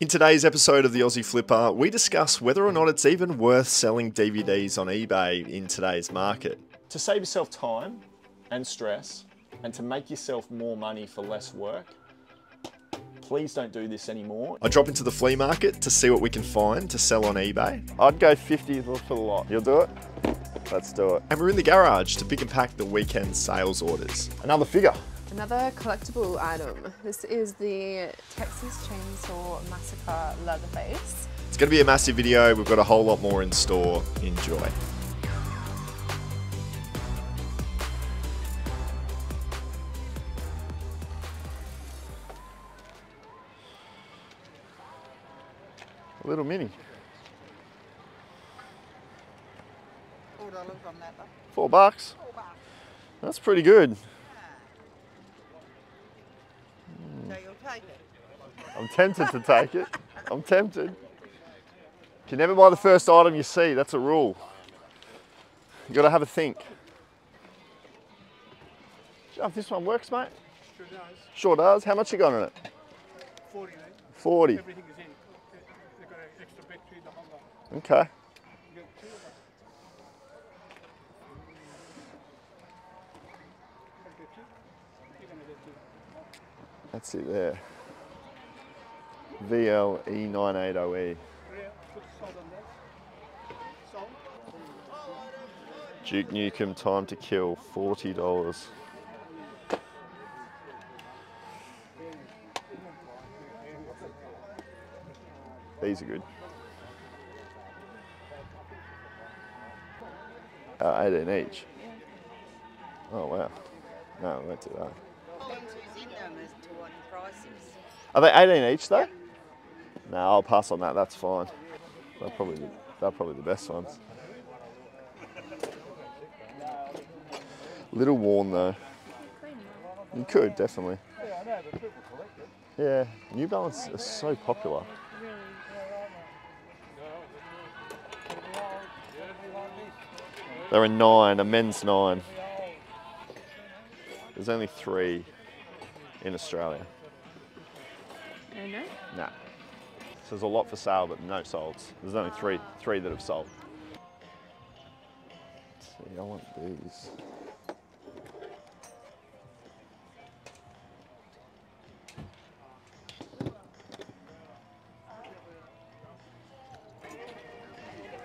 In today's episode of the Aussie Flipper, we discuss whether or not it's even worth selling DVDs on eBay in today's market. To save yourself time and stress and to make yourself more money for less work, please don't do this anymore. I drop into the flea market to see what we can find to sell on eBay. I'd go 50 for the lot. You'll do it? Let's do it. And we're in the garage to pick and pack the weekend sales orders. Another figure. Another collectible item. This is the Texas Chainsaw Massacre Leatherface. It's going to be a massive video. We've got a whole lot more in store. Enjoy. A little mini. Four dollars on that one. Four bucks. Four bucks. That's pretty good. So you'll take it. I'm tempted to take it. I'm tempted. You can never buy the first item you see. That's a rule. You got to have a think. Oh, this one works, mate. Sure does. Sure does. How much you got in it? 40, mate. 40. Everything is in. They've got an extra battery in the Honda. Okay. You get two of them. I'll get two. You're gonna get two. That's it there. VLE980E. Yeah, put salt on that. Salt. Duke Nukem Time to Kill, $40. These are good. Uh, 18 each. Oh wow. No, we won't do that. Depends who's in them as Are they 18 each though? No, I'll pass on that. That's fine. They're probably the, they're probably the best ones. Little worn though. You could definitely. Yeah, New Balance is so popular. They're a nine, a men's nine. There's only three in Australia. I know. Nah. So there's a lot for sale, but no solds. There's only three, three that have sold. Let's see, I want these.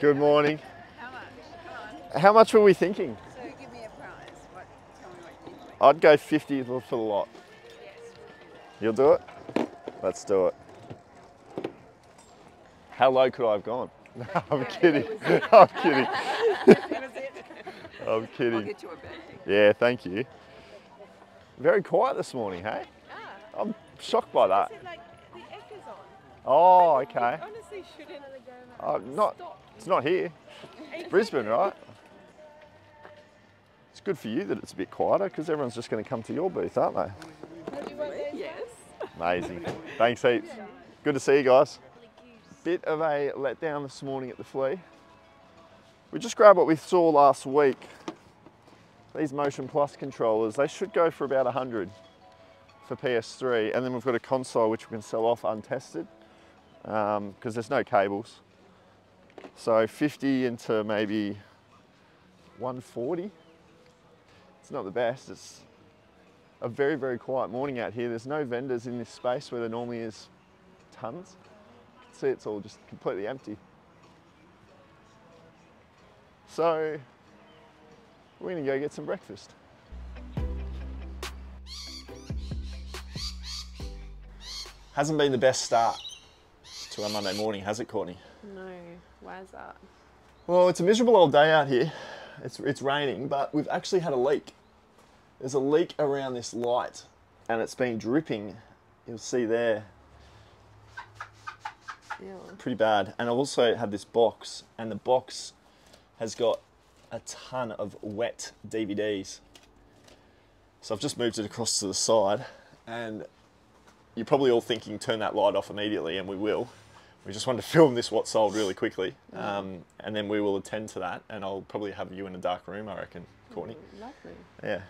Good morning. How much? Come on. How much were we thinking? So give me a price. What? Tell me what you think. I'd go 50 for the lot. Yes. You'll do it? Let's do it. How low could I have gone? No, I'm kidding. I'm kidding. I'm I'll kidding. get you a bag. Yeah, thank you. Very quiet this morning, hey? I'm shocked by that. Like the echo's. Oh, okay. Honestly, shouldn't Uh, not, it's not here. Brisbane, right? It's good for you that it's a bit quieter because everyone's just going to come to your booth, aren't they? Amazing. Thanks heaps. Good to see you guys. Bit of a letdown this morning at the flea. We just grabbed what we saw last week. These Motion Plus controllers, they should go for about 100 for PS3. And then we've got a console which we can sell off untested um, because there's no cables. So 50 into maybe 140. It's not the best. It's a very, very quiet morning out here. There's no vendors in this space where there normally is tons. You can see it's all just completely empty. So we're gonna go get some breakfast. Hasn't been the best start to our Monday morning, has it, Courtney? No. Why is that? Well, it's a miserable old day out here. It's, it's raining, but we've actually had a leak. There's a leak around this light and it's been dripping. You'll see there, Ew. pretty bad. And I've also had this box and the box has got a ton of wet DVDs. So I've just moved it across to the side and you're probably all thinking turn that light off immediately and we will. We just wanted to film this what sold really quickly, um, and then we will attend to that. And I'll probably have you in a dark room, I reckon, Courtney. Lovely. Yeah.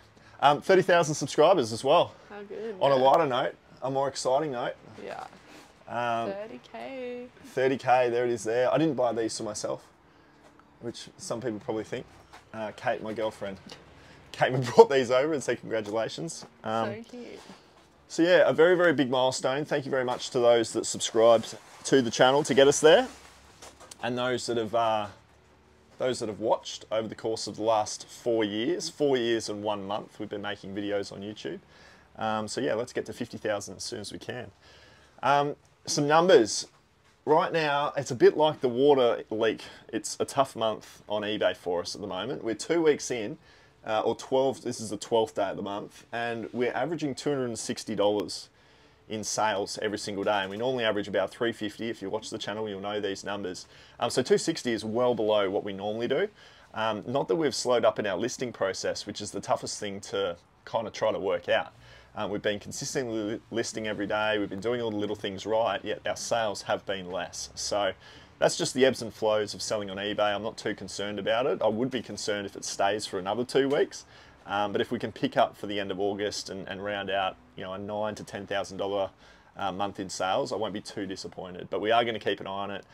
Um, 30,000 subscribers as well. How good. On a lighter note, a more exciting note, Yeah. Um, 30k. 30k, there it is there. I didn't buy these for myself, which some people probably think. Uh, Kate, my girlfriend, came and brought these over and said congratulations. Um, so cute. so yeah, a very, very big milestone. Thank you very much to those that subscribed to the channel to get us there, and those that have uh, those that have watched over the course of the last four years, four years and one month. We've been making videos on YouTube. Um, so yeah, let's get to 50,000 as soon as we can. Um, some numbers. Right now, it's a bit like the water leak. It's a tough month on eBay for us at the moment. We're two weeks in, uh, or 12, this is the 12th day of the month, and we're averaging $260 in sales every single day. And we normally average about 350. If you watch the channel, you'll know these numbers. Um, so 260 is well below what we normally do. Um, not that we've slowed up in our listing process, which is the toughest thing to kind of try to work out. Um, we've been consistently listing every day. We've been doing all the little things right, yet our sales have been less. So that's just the ebbs and flows of selling on eBay. I'm not too concerned about it. I would be concerned if it stays for another two weeks. Um, but if we can pick up for the end of August and, and round out, you know, a nine to ten thousand dollar uh, month in sales, I won't be too disappointed. But we are going to keep an eye on it.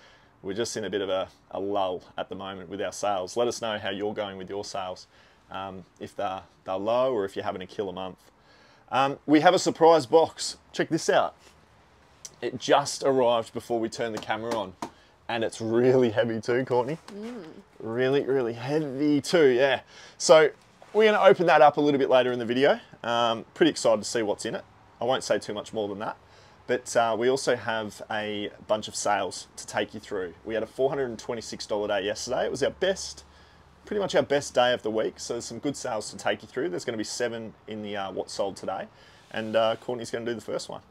We're just in a bit of a, a lull at the moment with our sales. Let us know how you're going with your sales, um, if they're, they're low or if you're having a killer month. Um, we have a surprise box. Check this out. It just arrived before we turned the camera on. And it's really heavy too, Courtney. Really, really heavy too, yeah. So we're gonna open that up a little bit later in the video. Um, pretty excited to see what's in it. I won't say too much more than that. But uh, we also have a bunch of sales to take you through. We had a $426 day yesterday. It was our best pretty much our best day of the week. So there's some good sales to take you through. There's going to be seven in the uh, what sold today, and uh, Courtney's going to do the first one.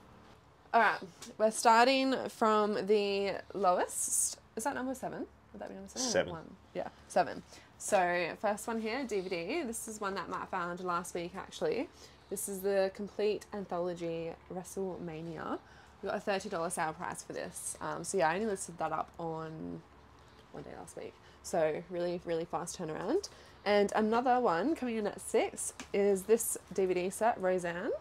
All right, we're starting from the lowest. Is that number seven? Would that be number seven? Seven. One. Yeah, seven. So first one here, DVD. This is one that Matt found last week actually. This is the complete anthology WrestleMania. We got a thirty dollar sale price for this. Um, so yeah, I only listed that up on one day last week. So really, really fast turnaround. And another one coming in at six is this DVD set, Roseanne,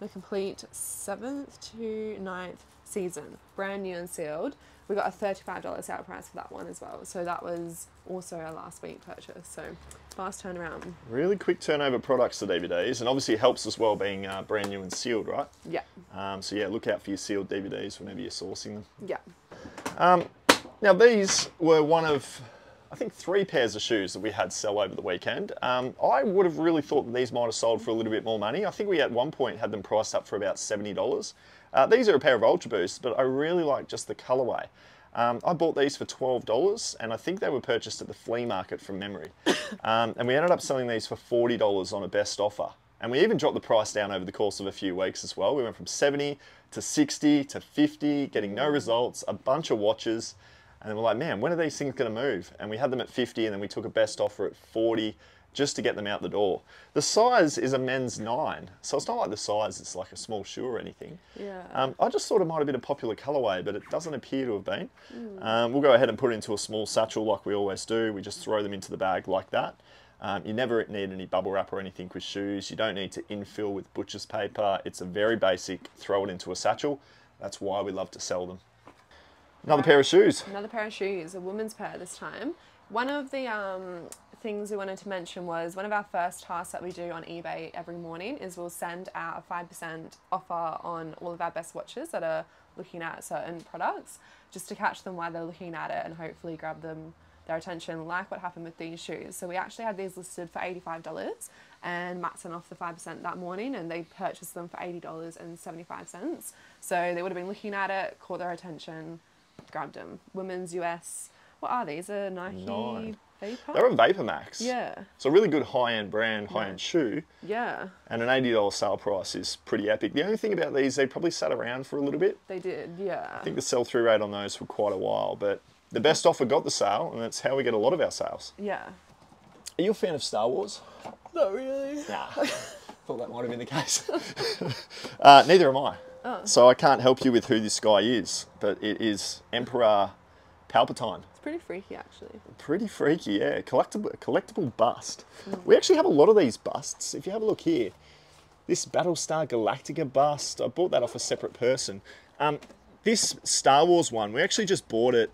the complete seventh to ninth season, brand new and sealed. We got a $35 sale price for that one as well. So that was also our last week purchase. So fast turnaround. Really quick turnover products to DVDs, and obviously it helps as well being uh, brand new and sealed, right? Yeah, Um, so yeah, look out for your sealed DVDs whenever you're sourcing them. yeah. Now these were one of, I think, three pairs of shoes that we had sell over the weekend. Um, I would have really thought that these might have sold for a little bit more money. I think we at one point had them priced up for about seventy dollars. Uh, these are a pair of Ultra Boosts, but I really like just the colorway. Um, I bought these for twelve dollars, and I think they were purchased at the flea market from memory. Um, and we ended up selling these for forty dollars on a best offer. And we even dropped the price down over the course of a few weeks as well. We went from 70 to 60 to 50, getting no results, a bunch of watches. And then we're like, man, when are these things going to move? And we had them at 50 and then we took a best offer at 40 just to get them out the door. The size is a men's nine. So it's not like the size it's like a small shoe or anything. Yeah. Um, I just thought it might have been a popular colorway, but it doesn't appear to have been. Um, we'll go ahead and put it into a small satchel like we always do. We just throw them into the bag like that. Um, you never need any bubble wrap or anything with shoes. You don't need to infill with butcher's paper. It's a very basic, throw it into a satchel. That's why we love to sell them. Another pair of shoes. Another pair of shoes, a woman's pair this time. One of the um, things we wanted to mention was one of our first tasks that we do on eBay every morning is we'll send out a 5% offer on all of our best watches that are looking at certain products just to catch them while they're looking at it and hopefully grab them their attention like what happened with these shoes. So we actually had these listed for $85 and Matt sent off the 5% that morning and they purchased them for $80.75. So they would have been looking at it, caught their attention, grabbed them. Women's US, what are these? A Nike Nine. Vapor? They're a Vapor Max. Yeah, It's a really good high-end brand, high-end shoe. yeah, And an $80 sale price is pretty epic. The only thing about these, they probably sat around for a little bit. they did, yeah. I think the sell-through rate on those for quite a while, but the best offer got the sale, and that's how we get a lot of our sales. Yeah. Are you a fan of Star Wars? Not really. Nah. Thought that might have been the case. uh, neither am I. So I can't help you with who this guy is, but it is Emperor Palpatine. It's pretty freaky, actually. Pretty freaky, yeah. Collectible, collectible bust. We actually have a lot of these busts. If you have a look here, this Battlestar Galactica bust, I bought that off a separate person. Um, this Star Wars one, we actually just bought it.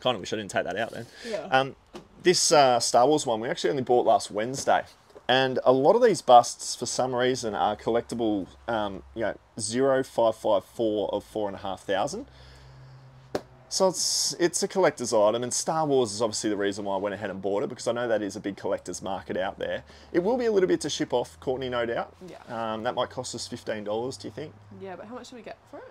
Kind of wish I didn't take that out then. Yeah. Um, this uh, Star Wars one, we actually only bought last Wednesday. And a lot of these busts, for some reason, are collectible, um, you know, 0554 of 4,500. So it's it's a collector's item, and Star Wars is obviously the reason why I went ahead and bought it because I know that is a big collector's market out there. It will be a little bit to ship off, Courtney, no doubt. Yeah. Um, that might cost us fifteen dollars. Do you think? Yeah, but how much did we get for it?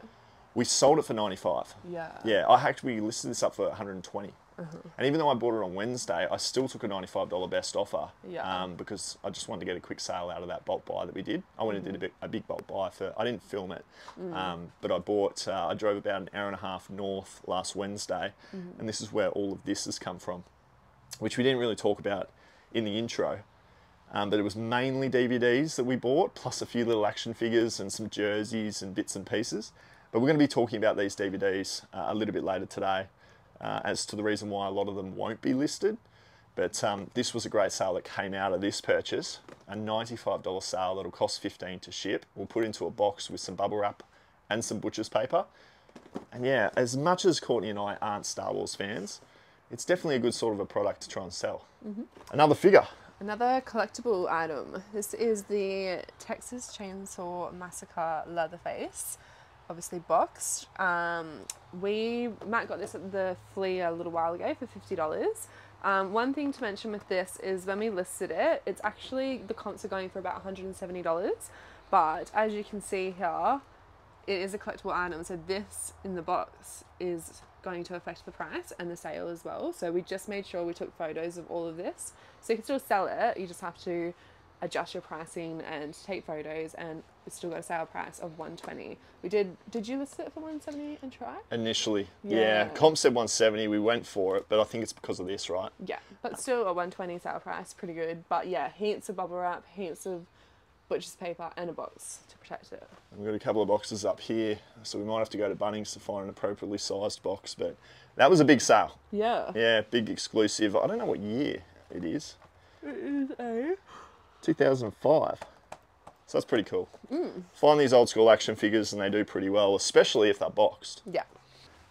We sold it for ninety five. Yeah. Yeah, I actually listed this up for one hundred and twenty. Uh-huh. And even though I bought it on Wednesday, I still took a ninety-five dollar best offer. Yeah. Um, because I just wanted to get a quick sale out of that bulk buy that we did. I went and did a, Mm. big, a big bulk buy for. I didn't film it, um, but I bought. Uh, I drove about an hour and a half north last Wednesday, Mm-hmm. and this is where all of this has come from, which we didn't really talk about in the intro. Um, but it was mainly DVDs that we bought, plus a few little action figures and some jerseys and bits and pieces. But we're going to be talking about these DVDs uh, a little bit later today, uh, as to the reason why a lot of them won't be listed. But um, this was a great sale that came out of this purchase, a $95 sale that'll cost 15 to ship. We'll put into a box with some bubble wrap and some butcher's paper. And yeah, as much as Courtney and I aren't Star Wars fans, it's definitely a good sort of a product to try and sell. Another figure. Another collectible item. This is the Texas Chainsaw Massacre Leatherface, obviously boxed. Um, we Matt got this at the flea a little while ago for fifty dollars. Um, one thing to mention with this is when we listed it, it's actually the comps are going for about one hundred and seventy dollars, but as you can see here, it is a collectible item. So this in the box is going to affect the price and the sale as well. So we just made sure we took photos of all of this. So you can still sell it. You just have to adjust your pricing and take photos and it's still got a sale price of 120. We did did you list it for 170 and try? Initially, yeah. Yeah. Comp said 170. We went for it, but I think it's because of this, right? Yeah, but still a 120 sale price, pretty good. But yeah, heaps of bubble wrap, heaps of butcher's paper and a box to protect it. We've got a couple of boxes up here, so we might have to go to Bunnings to find an appropriately sized box. But that was a big sale. Yeah. Yeah, big exclusive. I don't know what year it is. It is a 2005. So that's pretty cool. Find these old school action figures and they do pretty well, especially if they're boxed. yeah.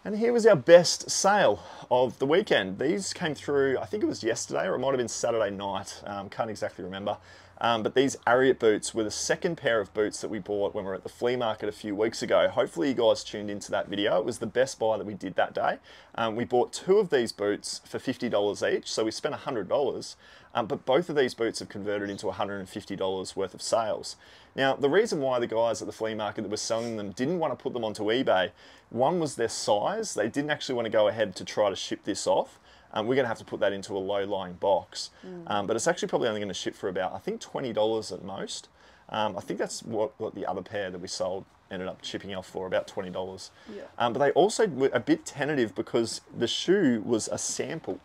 And here was our best sale of the weekend. These came through, I think it was yesterday or it might have been Saturday night. Um, can't exactly remember. Um, but these Ariat boots were the second pair of boots that we bought when we were at the flea market a few weeks ago. Hopefully you guys tuned into that video. It was the best buy that we did that day. Um, we bought two of these boots for $50 each, so we spent $100. Um, but both of these boots have converted into $150 worth of sales. Now, the reason why the guys at the flea market that were selling them didn't want to put them onto eBay, one was their size. They didn't actually want to go ahead to try to ship this off. Um, we're going to have to put that into a low-lying box. Um, but it's actually probably only going to ship for about, I think, $20 at most. Um, I think that's what, what the other pair that we sold ended up shipping off for, about $20. Yeah. Um, but they also were a bit tentative because the shoe was a sample.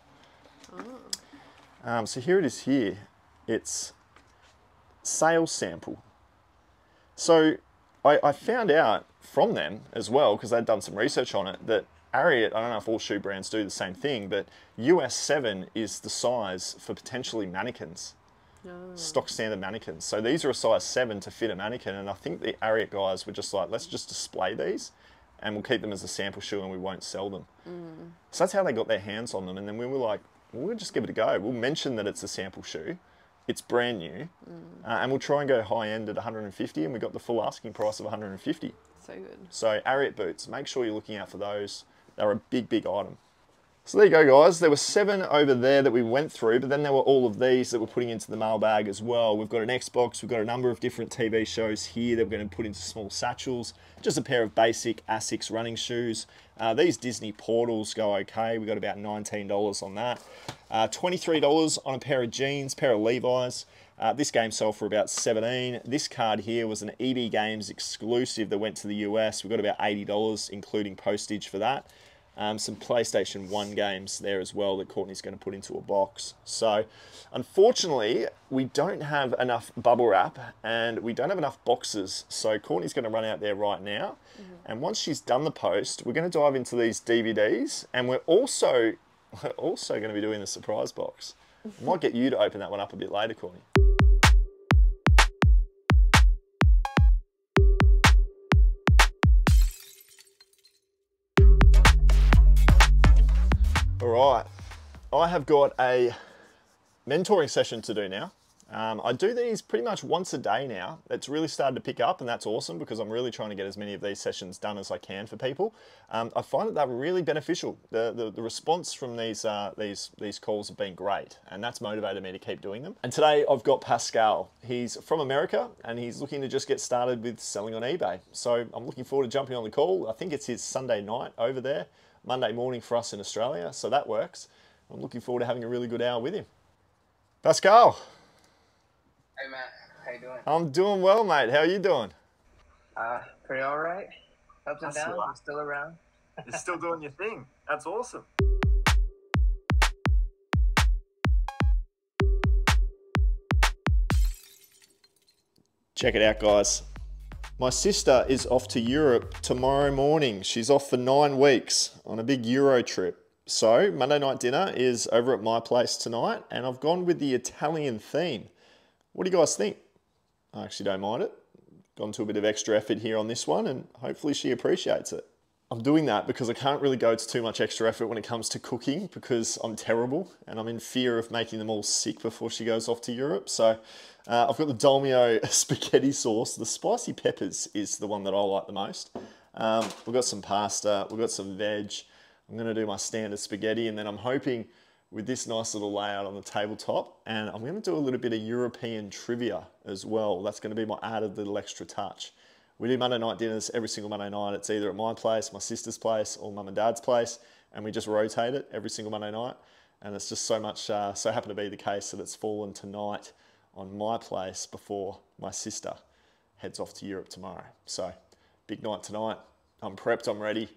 Um, so here it is here. It's sales sample. So I, I found out from them as well, because they'd done some research on it, that Ariat, I don't know if all shoe brands do the same thing, but US 7 is the size for potentially mannequins, stock standard mannequins. So these are a size 7 to fit a mannequin, and I think the Ariat guys were just like, let's just display these and we'll keep them as a sample shoe and we won't sell them. So that's how they got their hands on them, and then we were like, well, we'll just give it a go. We'll mention that it's a sample shoe. It's brand new, uh, and we'll try and go high end at 150, and we got the full asking price of 150. So good. So Ariat boots, make sure you're looking out for those. They're a big, big item. So there you go, guys. There were seven over there that we went through, but then there were all of these that we're putting into the mailbag as well. We've got an Xbox, we've got a number of different TV shows here that we're going to put into small satchels. Just a pair of basic Asics running shoes. Uh, these Disney portals go okay. We got about $19 on that. Uh, $23 on a pair of jeans, pair of Levi's. Uh, this game sold for about 17. This card here was an EB Games exclusive that went to the US. We got about $80, including postage for that. Um, some PlayStation 1 games there as well that Courtney's going to put into a box. So, unfortunately, we don't have enough bubble wrap and we don't have enough boxes. So, Courtney's going to run out there right now. And once she's done the post, we're going to dive into these DVDs and we're also, we're also going to be doing the surprise box. I might get you to open that one up a bit later, Courtney. Right, I have got a mentoring session to do now. Um, I do these pretty much once a day now. It's really started to pick up, and that's awesome because I'm really trying to get as many of these sessions done as I can for people. Um, I find that they're really beneficial. The, the, the response from these, uh, these, these calls have been great, and that's motivated me to keep doing them. And today I've got Pascal. He's from America, and he's looking to just get started with selling on eBay. So I'm looking forward to jumping on the call. I think it's his Sunday night over there, Monday morning for us in Australia, so that works. I'm looking forward to having a really good hour with him. Pascal. Hey Matt, how you doing? I'm doing well, mate. How are you doing? Uh, pretty all right. Ups and downs. I'm still around. You're still doing your thing. That's awesome. Check it out, guys. My sister is off to Europe tomorrow morning. She's off for nine weeks on a big Euro trip. So, Monday night dinner is over at my place tonight, and I've gone with the Italian theme. What do you guys think? I actually don't mind it. Gone to a bit of extra effort here on this one, and hopefully she appreciates it. I'm doing that because I can't really go to too much extra effort when it comes to cooking because I'm terrible and I'm in fear of making them all sick before she goes off to Europe. So uh, I've got the Dolmio spaghetti sauce. The spicy peppers is the one that I like the most. Um, we've got some pasta, we've got some veg. I'm going to do my standard spaghetti and then I'm hoping with this nice little layout on the tabletop and I'm going to do a little bit of European trivia as well. That's going to be my added little extra touch. We do Monday night dinners every single Monday night. It's either at my place, my sister's place, or mum and dad's place, and we just rotate it every single Monday night. And it's just so much, uh, so happened to be the case that it's fallen tonight on my place before my sister heads off to Europe tomorrow. So, big night tonight. I'm prepped, I'm ready.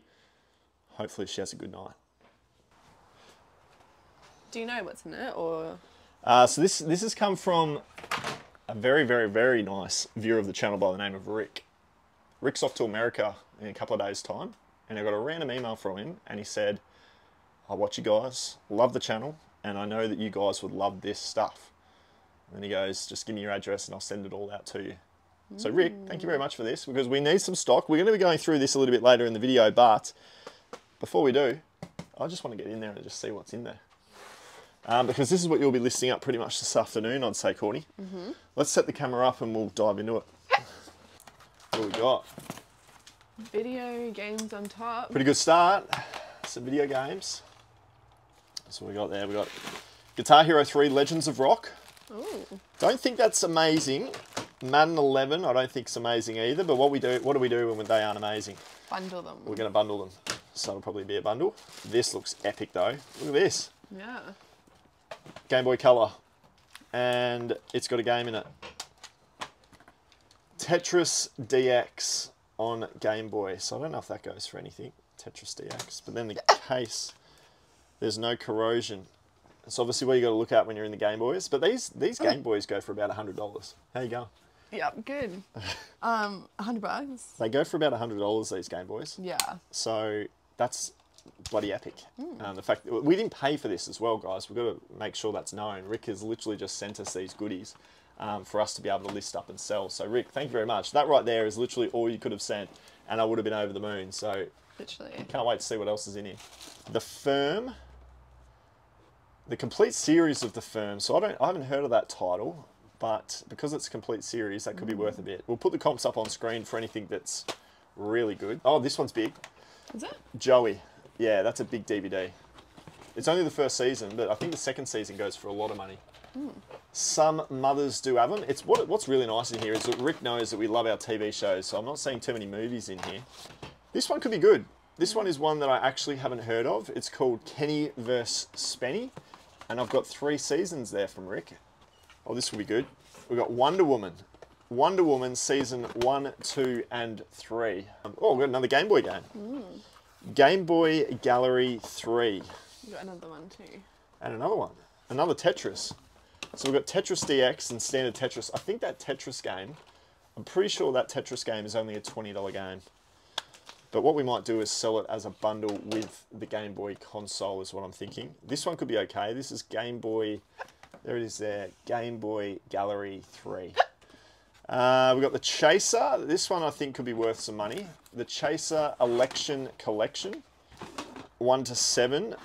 Hopefully, she has a good night. Do you know what's in it, or Uh, so this this has come from a very very very nice viewer of the channel by the name of Rick. Rick's off to America in a couple of days' time, and I got a random email from him, and he said, "I watch you guys, love the channel, and I know that you guys would love this stuff." And he goes, "Just give me your address, and I'll send it all out to you." So Rick, thank you very much for this because we need some stock. We're going to be going through this a little bit later in the video, but before we do, I just want to get in there and just see what's in there. Um, because this is what you'll be listing up pretty much this afternoon, I'd say, Courtney. Let's set the camera up and we'll dive into it. What we got? video games on top? Pretty good start. Some video games. So we got there. We got Guitar Hero 3 Legends of Rock. Ooh, Don't think that's amazing. Madden 11, I don't think it's amazing either. But what we do, what do we do when they aren't amazing? bundle them. We're going to bundle them. So it'll probably be a bundle. This looks epic though. Look at this. Yeah. Game Boy Color. And it's got a game in it. Tetris DX on Game Boy. So I don't know if that goes for anything. Tetris DX. But then the case, there's no corrosion. It's obviously what you got to look at when you're in the Game Boys. But these these Game Boys go for about $100. How you going? Yep. Good. Um, hundred bucks. They go for about $100, these Game Boys. Yeah. So that's bloody epic. Um, the fact we didn't pay for this as well, guys. We've got to make sure that's known. Rick has literally just sent us these goodies um, for us to be able to list up and sell. So, Rick, thank you very much. That right there is literally all you could have sent, and I would have been over the moon. So, Literally. can't wait to see what else is in here. The Firm, the complete series of the Firm. So I don't, I haven't heard of that title, but because it's a complete series, that could be worth a bit. We'll put the comps up on screen for anything that's really good. Oh, this one's big. Is it? Joey. Yeah, that's a big DVD. It's only the first season, but I think the second season goes for a lot of money. Some mothers do have them. It's what, what's really nice in here is that Rick knows that we love our TV shows, so I'm not seeing too many movies in here. This one could be good. This one is one that I actually haven't heard of. It's called Kenny vs. Spenny, and I've got three seasons there from Rick. Oh, this will be good. We've got Wonder Woman. Wonder Woman season one, two, and three. Um, oh, we've got another Game Boy game. Game Boy Gallery 3. You got another one too. And another one. Another Tetris. So we've got Tetris DX and standard Tetris. I think that Tetris game, I'm pretty sure that Tetris game is only a $20 game. But what we might do is sell it as a bundle with the Game Boy console is what I'm thinking. This one could be okay. This is Game Boy, there it is there, Game Boy Gallery 3. Uh, we've got the Chaser. This one I think could be worth some money. The Chaser Election Collection. 1 to 7.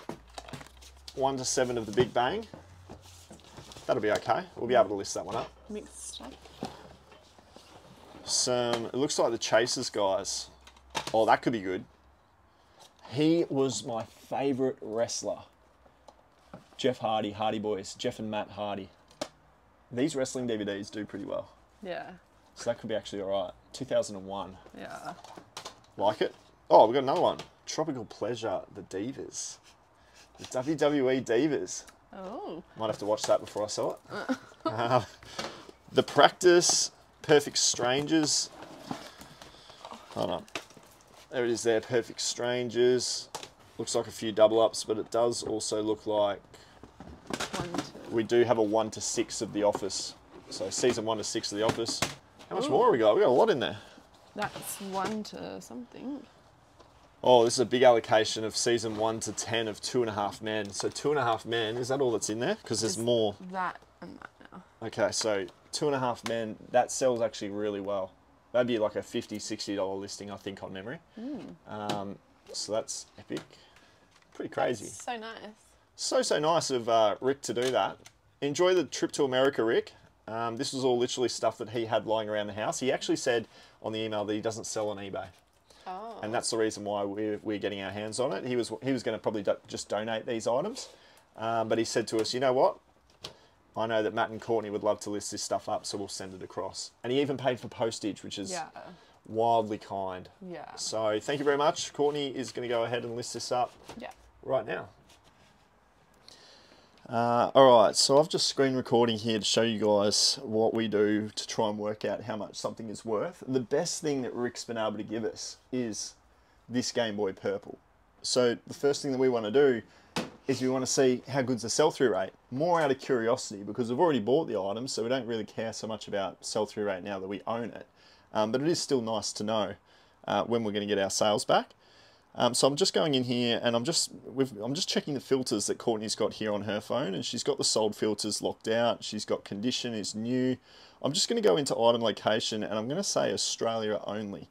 one to seven of the Big Bang. That'll be okay. We'll be able to list that one up. Mixed up. Some, it looks like the Chasers guys. Oh, that could be good. He was my favourite wrestler. Jeff Hardy, Hardy Boys, Jeff and Matt Hardy. These wrestling DVDs do pretty well. Yeah. So that could be actually alright. 2001. Yeah. Like it? Oh, we've got another one. Tropical Pleasure, the Divas. The WWE Divas. Oh. Might have to watch that before I saw it. Uh, the Practice, Perfect Strangers. Hold on. There it is there, Perfect Strangers. Looks like a few double ups, but it does also look like One, we do have a 1 to 6 of The Office. So season 1 to 6 of The Office. How much Ooh. more have we got? we got a lot in there. That's one to something. Oh, this is a big allocation of season 1 to 10 of Two and a Half Men. So Two and a Half Men, is that all that's in there? Because there's Is- more. That and that now. Okay, so Two and a Half Men, that sells actually really well. That'd be like a 50 $60 listing, I think, on memory. Um, so that's epic. Pretty crazy. So nice. So, so nice of uh, Rick to do that. Enjoy the trip to America, Rick. Um, this was all literally stuff that he had lying around the house. He actually said on the email that he doesn't sell on eBay. Oh. and that's the reason why we're, we're getting our hands on it. He was he was going to probably do, just donate these items, um, but he said to us, you know what? I know that Matt and Courtney would love to list this stuff up, so we'll send it across. And he even paid for postage, which is Yeah. wildly kind. Yeah. So thank you very much. Courtney is going to go ahead and list this up Yeah. right now. Uh, all right, so I've just screen recording here to show you guys what we do to try and work out how much something is worth. The best thing that Rick's been able to give us is this Game Boy Purple. So the first thing that we want to do is we want to see how good's the sell-through rate. More out of curiosity because we've already bought the items, so we don't really care so much about sell-through rate now that we own it. Um, but it is still nice to know uh, when we're going to get our sales back. Um, so I'm just going in here and I'm just I'm just checking the filters that Courtney's got here on her phone and she's got the sold filters locked out. She's got condition is new. I'm just going to go into item location and I'm going to say Australia only.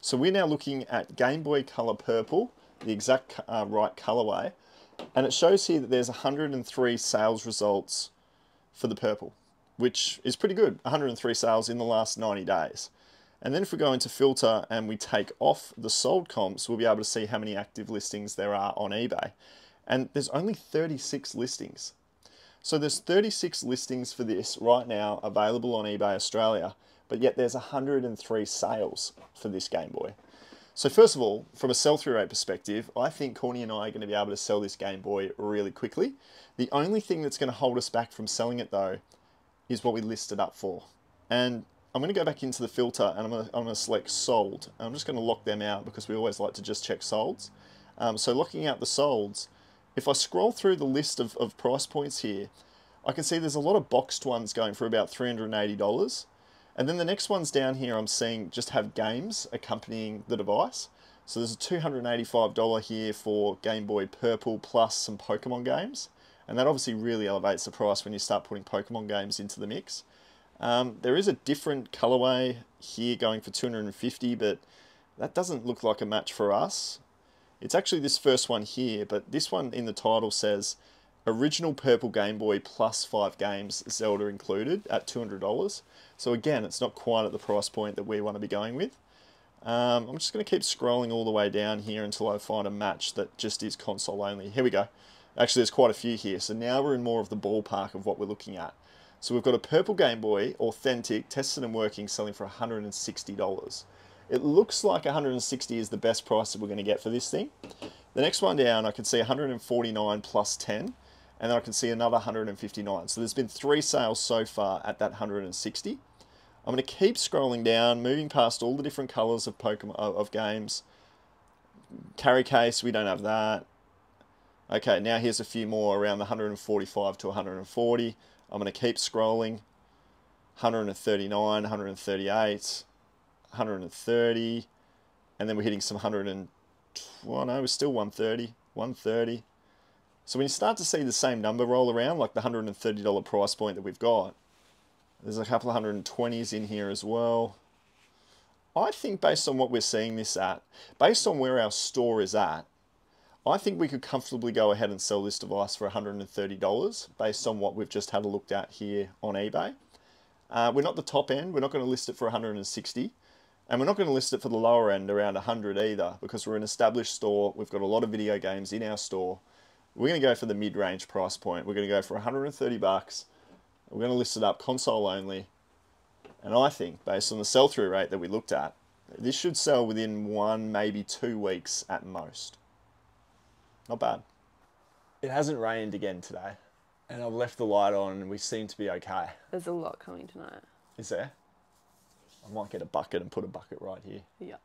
So we're now looking at Game Boy Color Purple, the exact uh, right colorway, and it shows here that there's 103 sales results for the purple, which is pretty good. 103 sales in the last 90 days. And then if we go into filter and we take off the sold comps, we'll be able to see how many active listings there are on eBay. And there's only 36 listings. So there's 36 listings for this right now available on eBay Australia, but yet there's 103 sales for this Game Boy. So first of all, from a sell-through rate perspective, I think Courtney and I are going to be able to sell this Game Boy really quickly. The only thing that's going to hold us back from selling it though is what we listed up for. And I'm going to go back into the filter and I'm going to, I'm going to select sold. I'm just going to lock them out because we always like to just check solds. Um, so locking out the solds, if I scroll through the list of, of price points here, I can see there's a lot of boxed ones going for about $380. And then the next ones down here I'm seeing just have games accompanying the device. So there's a $285 here for Game Boy Purple plus some Pokemon games. And that obviously really elevates the price when you start putting Pokemon games into the mix. Um, there is a different colorway here going for 250, but that doesn't look like a match for us. It's actually this first one here, but this one in the title says original purple Game Boy plus five games, Zelda included, at $200. So again, it's not quite at the price point that we want to be going with. Um, I'm just going to keep scrolling all the way down here until I find a match that just is console only. Here we go. Actually, there's quite a few here. So now we're in more of the ballpark of what we're looking at. So we've got a purple Game Boy, authentic, tested and working, selling for $160. It looks like 160 is the best price that we're going to get for this thing. The next one down, I can see 149 plus 10, and then I can see another 159. So there's been three sales so far at that 160. I'm going to keep scrolling down, moving past all the different colors of Pokemon of, games. Carry case, we don't have that. Okay, now here's a few more around the 145 to 140. I'm going to keep scrolling. 139, 138, 130, and then we're hitting some 100 and well, oh, no, we're still 130, 130. So when you start to see the same number roll around, like the $130 price point that we've got, there's a couple of 120s in here as well. I think based on what we're seeing this at, based on where our store is at, I think we could comfortably go ahead and sell this device for $130 based on what we've just had a look at here on eBay. Uh, we're not the top end, we're not going to list it for 160 and we're not going to list it for the lower end around 100 either because we're an established store, we've got a lot of video games in our store. We're going to go for the mid-range price point. We're going to go for 130 bucks. We're going to list it up console only. And I think based on the sell-through rate that we looked at, this should sell within one, maybe two weeks at most. Not bad. It hasn't rained again today, and I've left the light on, and we seem to be okay. There's a lot coming tonight. Is there? I might get a bucket and put a bucket right here. Yeah.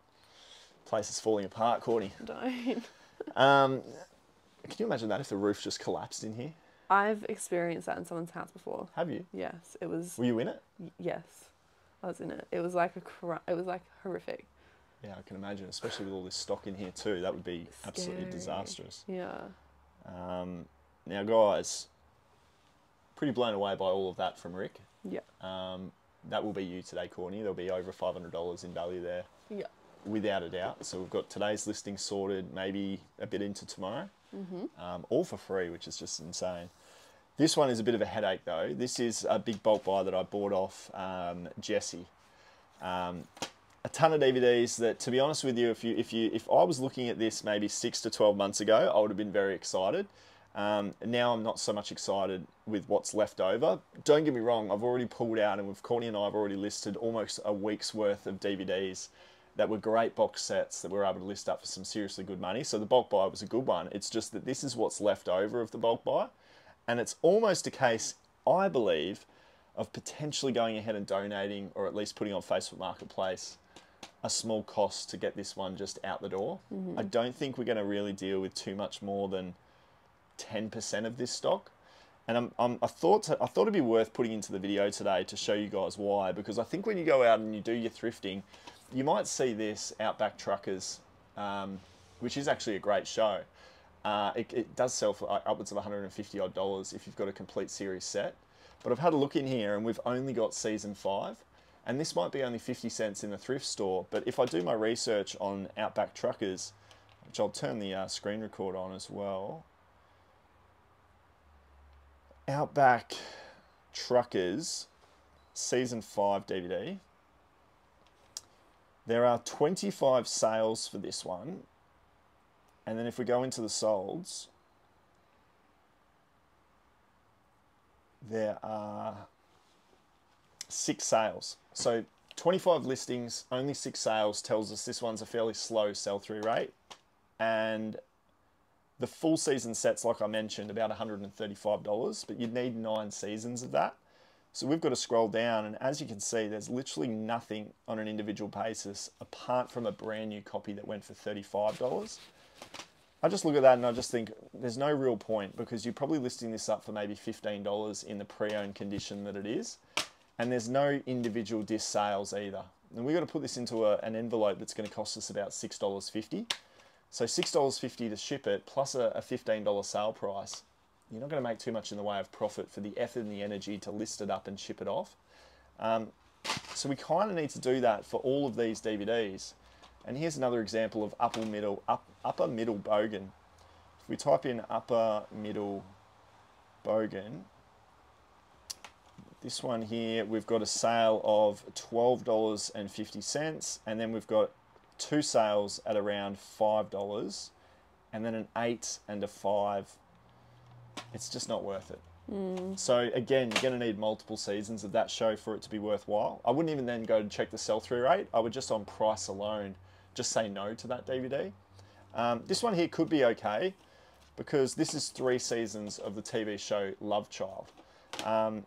Place is falling apart, Courtney. Don't. Um, can you imagine that if the roof just collapsed in here? I've experienced that in someone's house before. Have you? Yes, it was. Were you in it? y- Yes, I was in it. It was like a. Cr- it was like horrific. Yeah, I can imagine, especially with all this stock in here too. That would be absolutely disastrous. Yeah. Um, now, guys, pretty blown away by all of that from Rick. Yeah. Um, that will be you today, Courtney. There'll be over $500 in value there, Yeah. without a doubt. So we've got today's listing sorted, maybe a bit into tomorrow, Mhm. um, all for free, which is just insane. This one is a bit of a headache though. This is a big bulk buy that I bought off um, Jesse. Um, a ton of DVDs that, to be honest with you, if you if you if I was looking at this maybe six to twelve months ago, I would have been very excited. Um, now I'm not so much excited with what's left over. Don't get me wrong, I've already pulled out, and with Courtney and I have already listed almost a week's worth of DVDs that were great box sets that we were able to list up for some seriously good money. So the bulk buy was a good one. It's just that this is what's left over of the bulk buy, and it's almost a case, I believe, of potentially going ahead and donating or at least putting on Facebook Marketplace a small cost to get this one just out the door. I don't think we're going to really deal with too much more than 10% of this stock. And I'm, I'm, I thought to, I thought it'd be worth putting into the video today to show you guys why. Because I think when you go out and you do your thrifting, you might see this Outback Truckers, um, which is actually a great show. Uh, it, it does sell for upwards of 150 odd dollars if you've got a complete series set. But I've had a look in here and we've only got season five. And this might be only 50 cents in the thrift store. But if I do my research on Outback Truckers, which I'll turn the uh, screen record on as well. Outback Truckers Season 5 DVD. There are 25 sales for this one. And then if we go into the solds, there are six sales. So 25 listings, only six sales tells us this one's a fairly slow sell through rate. And the full season sets, like I mentioned, about $135, but you'd need nine seasons of that. So we've got to scroll down, and as you can see, there's literally nothing on an individual basis apart from a brand new copy that went for $35. I just look at that and I just think there's no real point because you're probably listing this up for maybe $15 in the pre-owned condition that it is. And there's no individual disc sales either. And we've got to put this into a, an envelope that's going to cost us about $6.50. So $6.50 to ship it plus a, a $15 sale price. You're not going to make too much in the way of profit for the effort and the energy to list it up and ship it off. Um, so we kind of need to do that for all of these DVDs. And here's another example of upper middle up, upper middle bogan. If we type in upper middle bogan, this one here we've got a sale of twelve dollars and fifty cents, and then we've got two sales at around five dollars, and then an eight and a five. It's just not worth it. Hmm. So again, you're going to need multiple seasons of that show for it to be worthwhile. I wouldn't even then go to check the sell-through rate. I would just on price alone just say no to that DVD. Um, this one here could be okay because this is three seasons of the TV show Love Child. Um,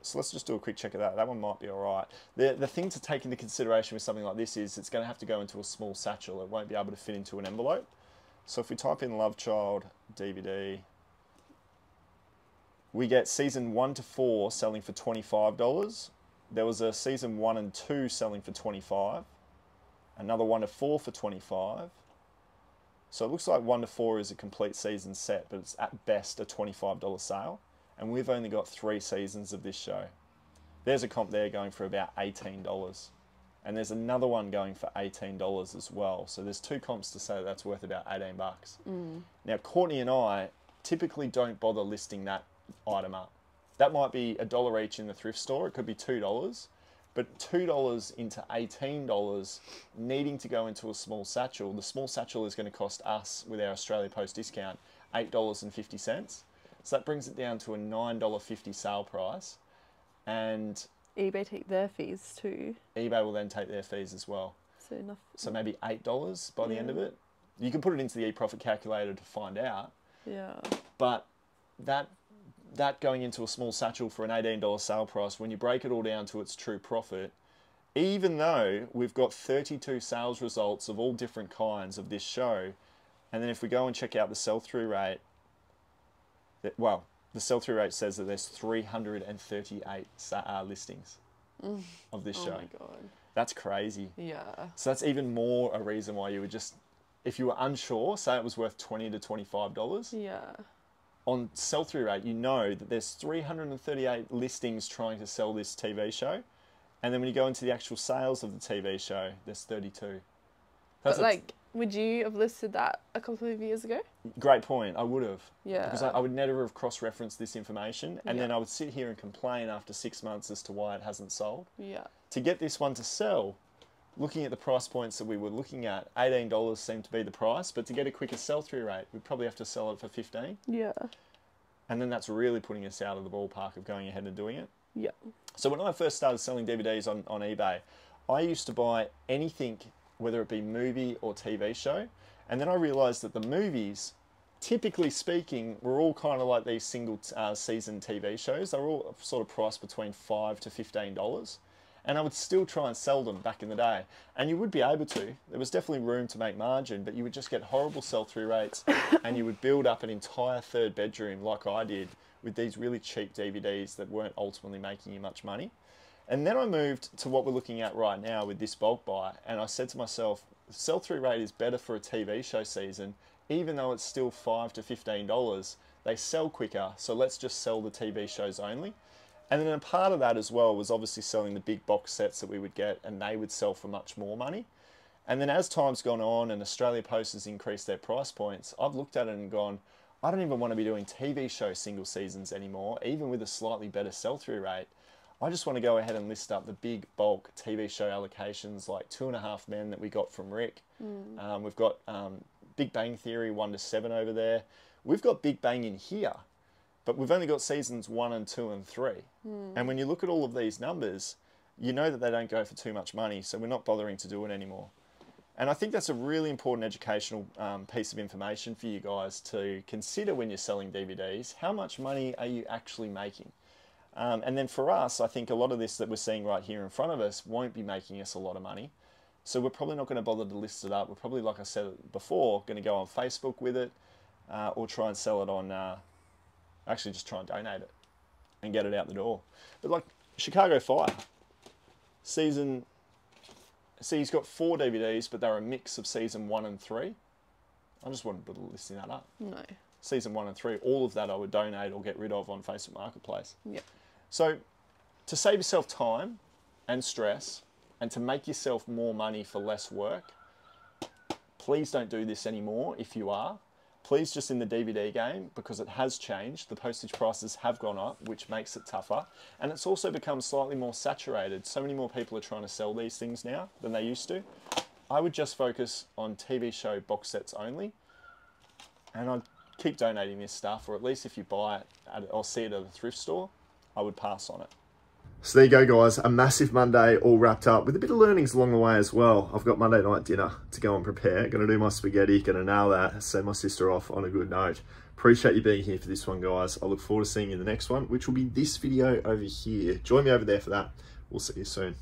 so let's just do a quick check of that. That one might be all right. The, the thing to take into consideration with something like this is it's going to have to go into a small satchel. It won't be able to fit into an envelope. So if we type in Love Child DVD, we get season one to four selling for $25. There was a season one and two selling for 25 another one to four for 25 so it looks like one to four is a complete season set but it's at best a $25 sale. And we've only got three seasons of this show. There's a comp there going for about $18 and there's another one going for $18 as well. So there's two comps to say that that's worth about 18 bucks. Mm. Now, Courtney and I typically don't bother listing that item up. That might be a dollar each in the thrift store, it could be $2, but $2 into $18 needing to go into a small satchel, the small satchel is going to cost us with our Australia Post discount $8.50. So that brings it down to a $9.50 sale price. And eBay take their fees too. eBay will then take their fees as well. So enough. So maybe $8 by the end of it. You can put it into the e-profit calculator to find out. Yeah. But that that going into a small satchel for an $18 sale price, when you break it all down to its true profit, even though we've got 32 sales results of all different kinds of this show, and then if we go and check out the sell-through rate, that, well, the sell-through rate says that there's 338 sa- uh, listings of this show. Oh show. my god. That's crazy. Yeah. So that's even more a reason why you would just, if you were unsure, say it was worth 20 to $25 Yeah. On sell through rate, you know that there's 338 listings trying to sell this TV show. And then when you go into the actual sales of the TV show, there's 32. That's But like, would you have listed that a couple of years ago? great point. I would have. Yeah. Because I, I would never have cross referenced this information. And then I would sit here and complain after six months as to why it hasn't sold. Yeah. To get this one to sell, looking at the price points that we were looking at, $18 seemed to be the price. But to get a quicker sell through rate, we'd probably have to sell it for 15 Yeah. And then that's really putting us out of the ballpark of going ahead and doing it. Yeah. So when I first started selling DVDs on, on eBay, I used to buy anything, whether it be movie or TV show, and then I realised that the movies, typically speaking, were all kind of like these single uh, season TV shows. They were all sort of priced between five to fifteen dollars, and I would still try and sell them back in the day, and you would be able to. There was definitely room to make margin, but you would just get horrible sell through rates, and you would build up an entire third bedroom like I did with these really cheap DVDs that weren't ultimately making you much money. And then I moved to what we're looking at right now with this bulk buy, and I said to myself, sell through rate is better for a TV show season, even though it's still five to fifteen dollars. They sell quicker, so let's just sell the TV shows only. And then a part of that as well was obviously selling the big box sets that we would get, and they would sell for much more money. And then as time's gone on and Australia Post has increased their price points, I've looked at it and gone, I don't even want to be doing TV show single seasons anymore, even with a slightly better sell through rate. I just want to go ahead and list up the big bulk TV show allocations like Two and a Half Men that we got from Rick. Um, we've got um, Big Bang Theory 1 to 7 over there. We've got Big Bang in here, but we've only got seasons 1 and 2 and 3. And when you look at all of these numbers, you know that they don't go for too much money, so we're not bothering to do it anymore. And I think that's a really important educational um, piece of information for you guys to consider when you're selling DVDs. How much money are you actually making? Um, and then for us, I think a lot of this that we're seeing right here in front of us won't be making us a lot of money. So we're probably not going to bother to list it up. We're probably, like I said before, going to go on Facebook with it uh, or try and sell it on, uh, actually just try and donate it and get it out the door. But like Chicago Fire, season See, he's got four DVDs, but they're a mix of season one and three. I just wouldn't bother listing that up. No. Season one and three, all of that I would donate or get rid of on Facebook Marketplace. Yep. So, to save yourself time and stress, and to make yourself more money for less work, please don't do this anymore if you are. Please just in the DVD game because it has changed. The postage prices have gone up, which makes it tougher. And it's also become slightly more saturated. So many more people are trying to sell these things now than they used to. I would just focus on TV show box sets only. And I'd keep donating this stuff, or at least if you buy it or see it at a thrift store, I would pass on it. So there you go, guys. A massive Monday all wrapped up with a bit of learnings along the way as well. I've got Monday night dinner to go and prepare. Going to do my spaghetti, going to nail that, send my sister off on a good note. Appreciate you being here for this one, guys. I look forward to seeing you in the next one, which will be this video over here. Join me over there for that. We'll see you soon.